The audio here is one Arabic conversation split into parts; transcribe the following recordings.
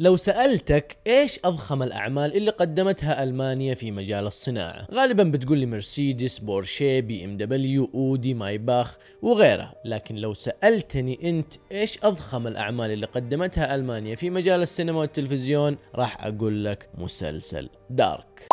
لو سألتك إيش أضخم الأعمال اللي قدمتها ألمانيا في مجال الصناعة؟ غالبا بتقول لي مرسيدس بورشيه بي إم دبليو أودي مايباخ وغيرها. لكن لو سألتني أنت إيش أضخم الأعمال اللي قدمتها ألمانيا في مجال السينما والتلفزيون راح أقول لك مسلسل Dark.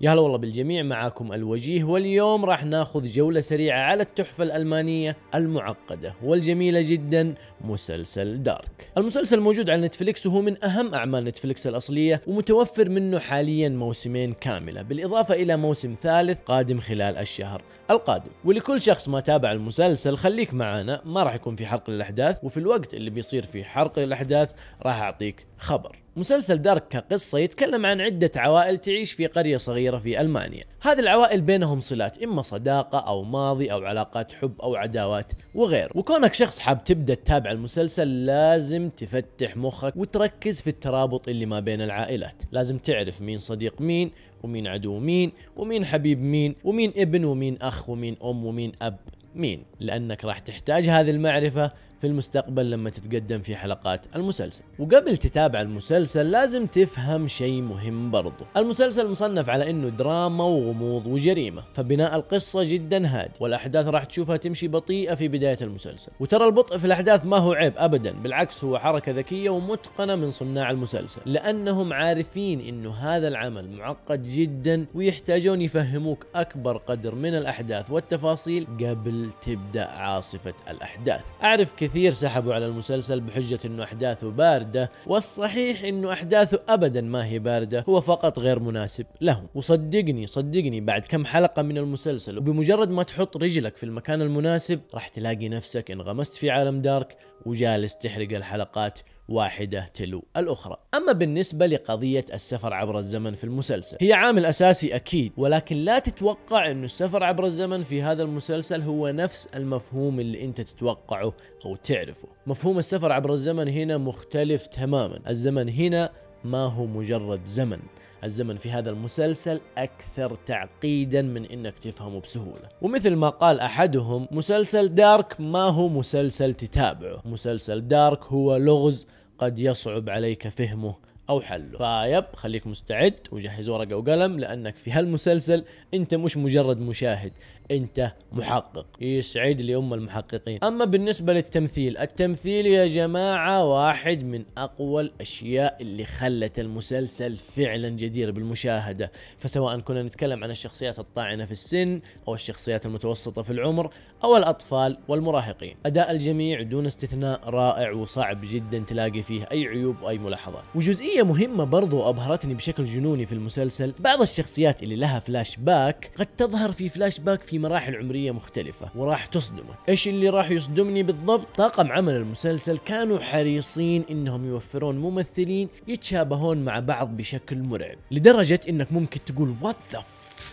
يا هلا والله بالجميع معاكم الوجيه واليوم راح ناخذ جولة سريعة على التحفة الألمانية المعقدة والجميلة جدا مسلسل دارك. المسلسل موجود على نتفليكس وهو من أهم أعمال نتفليكس الأصلية ومتوفر منه حاليا موسمين كاملة بالإضافة إلى موسم ثالث قادم خلال الشهر القادم. ولكل شخص ما تابع المسلسل خليك معنا ما راح يكون في حرق للأحداث وفي الوقت اللي بيصير في حرق للأحداث راح أعطيك خبر. مسلسل دارك كقصة يتكلم عن عدة عوائل تعيش في قرية صغيرة في ألمانيا. هذه العوائل بينهم صلات إما صداقة أو ماضي أو علاقات حب أو عداوات وغيره وكونك شخص حاب تبدأ تتابع المسلسل لازم تفتح مخك وتركز في الترابط اللي ما بين العائلات. لازم تعرف مين صديق مين ومين عدو مين ومين حبيب مين ومين ابن ومين أخ ومين أم ومين أب مين. لأنك راح تحتاج هذه المعرفة في المستقبل لما تتقدم في حلقات المسلسل. وقبل تتابع المسلسل لازم تفهم شيء مهم برضو. المسلسل مصنف على إنه دراما وغموض وجريمة فبناء القصة جدا هادي والأحداث راح تشوفها تمشي بطيئة في بداية المسلسل. وترى البطء في الأحداث ما هو عيب ابدا بالعكس هو حركة ذكية ومتقنة من صناع المسلسل. لأنهم عارفين إنه هذا العمل معقد جدا ويحتاجون يفهموك أكبر قدر من الأحداث والتفاصيل قبل تبدأ عاصفة الأحداث. أعرف كيف كثير سحبوا على المسلسل بحجة إنه أحداثه باردة والصحيح إنه أحداثه ابدا ما هي باردة هو فقط غير مناسب لهم. وصدقني صدقني بعد كم حلقة من المسلسل وبمجرد ما تحط رجلك في المكان المناسب راح تلاقي نفسك انغمست في عالم دارك وجالس تحرق الحلقات واحدة تلو. الأخرى. أما بالنسبة لقضية السفر عبر الزمن في المسلسل هي عامل أساسي أكيد ولكن لا تتوقع أن السفر عبر الزمن في هذا المسلسل هو نفس المفهوم اللي أنت تتوقعه أو تعرفه. مفهوم السفر عبر الزمن هنا مختلف تماما. الزمن هنا ما هو مجرد زمن. الزمن في هذا المسلسل أكثر تعقيدا من إنك تفهمه بسهولة. ومثل ما قال أحدهم مسلسل دارك ما هو مسلسل تتابعه. مسلسل دارك هو لغز قد يصعب عليك فهمه أو حله. فيب خليك مستعد وجهز ورقة وقلم لأنك في هالمسلسل أنت مش مجرد مشاهد أنت محقق. يسعد لي أم المحققين. أما بالنسبة للتمثيل التمثيل يا جماعة واحد من أقوى الأشياء اللي خلت المسلسل فعلا جدير بالمشاهدة. فسواء كنا نتكلم عن الشخصيات الطاعنة في السن أو الشخصيات المتوسطة في العمر أو الأطفال والمراهقين. أداء الجميع دون استثناء رائع وصعب جدا تلاقي فيه أي عيوب وأي ملاحظات. وجزئيه مهمة برضو ابهرتني بشكل جنوني في المسلسل. بعض الشخصيات اللي لها فلاش باك قد تظهر في فلاش باك في مراحل عمرية مختلفة وراح تصدمك. إيش اللي راح يصدمني بالضبط؟ طاقم عمل المسلسل كانوا حريصين إنهم يوفرون ممثلين يتشابهون مع بعض بشكل مرعب لدرجة إنك ممكن تقول what the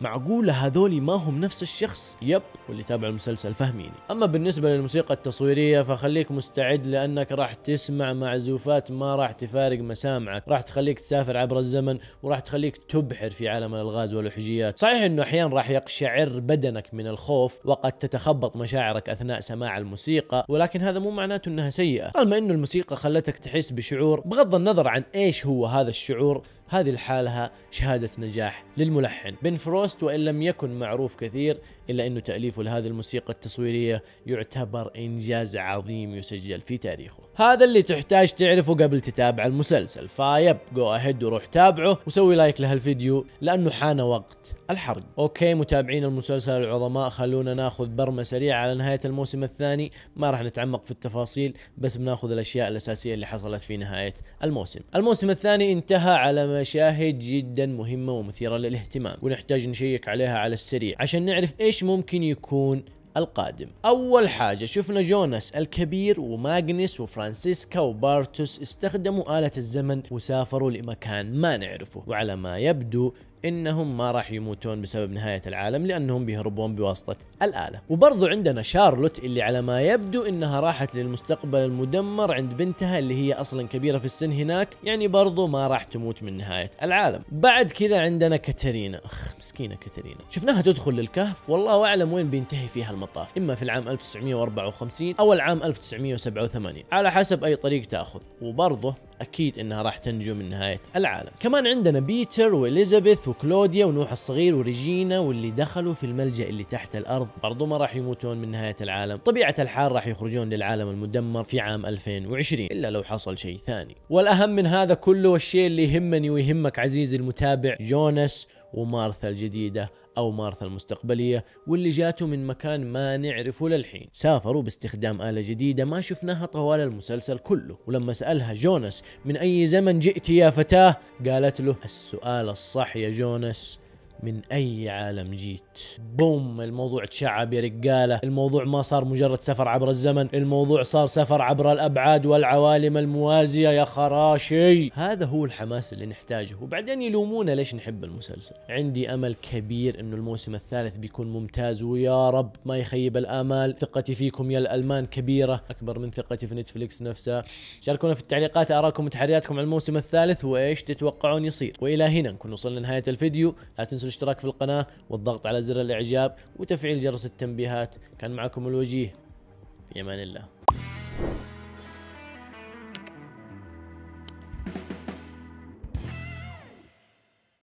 معقولة هذولي ما هم نفس الشخص؟ yep واللي تابع المسلسل فاهميني. أما بالنسبة للموسيقى التصويرية فخليك مستعد لأنك راح تسمع معزوفات ما راح تفارق مسامعك. راح تخليك تسافر عبر الزمن وراح تخليك تبحر في عالم الألغاز والأحجيات صحيح أنه أحيانا راح يقشعر بدنك من الخوف وقد تتخبط مشاعرك أثناء سماع الموسيقى ولكن هذا مو معناته أنها سيئة. طالما أنه الموسيقى خلتك تحس بشعور بغض النظر عن إيش هو هذا الشعور هذه الحالة شهادة نجاح للملحن. بن فروست وإن لم يكن معروف كثير إلا أنه تأليفه لهذه الموسيقى التصويرية يعتبر إنجاز عظيم يسجل في تاريخه. هذا اللي تحتاج تعرفه قبل تتابع المسلسل. فيب go ahead وروح تابعه وسوي like لهالفيديو لأنه حان وقت الحرق. okay متابعين المسلسل العظماء خلونا ناخذ برمة سريعة على نهاية الموسم الثاني. ما راح نتعمق في التفاصيل بس بناخذ الأشياء الأساسية اللي حصلت في نهاية الموسم. الموسم الثاني انتهى على مشاهد جدا مهمة ومثيرة للاهتمام ونحتاج نشيك عليها على السريع. عشان نعرف إيش ممكن يكون القادم؟ أول حاجة شفنا جوناس الكبير وماغنس وفرانسيسكا وبارتوس استخدموا آلة الزمن وسافروا لمكان ما نعرفه وعلى ما يبدو إنهم ما راح يموتون بسبب نهاية العالم لأنهم بيهربون بواسطة الآلة. وبرضو عندنا شارلوت اللي على ما يبدو إنها راحت للمستقبل المدمر عند بنتها اللي هي أصلا كبيرة في السن هناك يعني برضو ما راح تموت من نهاية العالم. بعد كذا عندنا كاترينا. أخ مسكينة كاترينا. شفناها تدخل للكهف؟ والله أعلم وين بينتهي فيها المطاف. إما في العام 1954 أو العام 1987 على حسب أي طريق تأخذ. وبرضه أكيد إنها راح تنجو من نهاية العالم. كمان عندنا بيتر وإليزابيث وكلوديا ونوح الصغير وريجينا واللي دخلوا في الملجأ اللي تحت الأرض. برضو ما راح يموتون من نهاية العالم. طبيعة الحال راح يخرجون للعالم المدمر في عام 2020 إلا لو حصل شيء ثاني. والأهم من هذا كله والشيء اللي يهمني ويهمك عزيزي المتابع جونس ومارثا الجديدة أو مارثا المستقبلية واللي جاته من مكان ما نعرفه للحين. سافروا باستخدام آلة جديدة ما شفناها طوال المسلسل كله. ولما سألها جونس من أي زمن جئت يا فتاة؟ قالت له السؤال الصح يا جونس. من أي عالم جيت. boom الموضوع تشعب يا رجالة. الموضوع ما صار مجرد سفر عبر الزمن. الموضوع صار سفر عبر الأبعاد والعوالم الموازية يا خراشي. هذا هو الحماس اللي نحتاجه. وبعدين يلومونا ليش نحب المسلسل. عندي أمل كبير إنه الموسم الثالث بيكون ممتاز ويا رب. ما يخيب الآمال. ثقتي فيكم يا الألمان كبيرة. أكبر من ثقتي في نتفليكس نفسها. شاركونا في التعليقات اراءكم وتحرياتكم على الموسم الثالث. وإيش تتوقعون يصير؟ وإلى هنا نكون وصلنا لنهاية الفيديو. لا تنسوا الاشتراك في القناة والضغط على زر الإعجاب وتفعيل جرس التنبيهات. كان معكم الوجيه. في أمان الله.